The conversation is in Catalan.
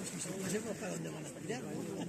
No sé segons la seva paguen de bona penjada.